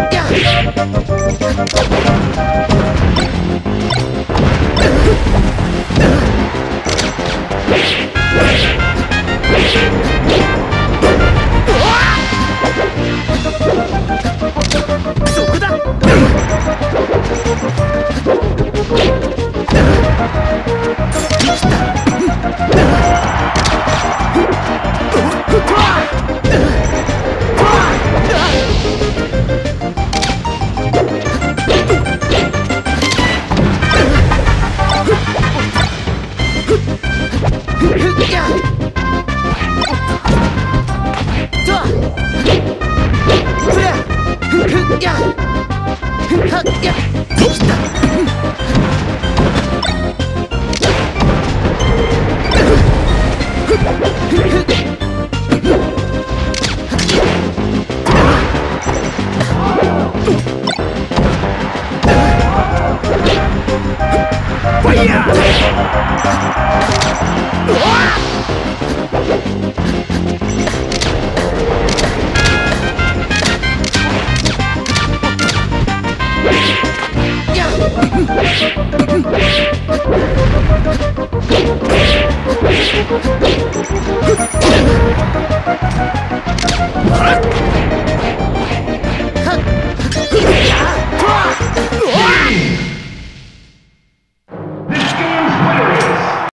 ふっ Yeah.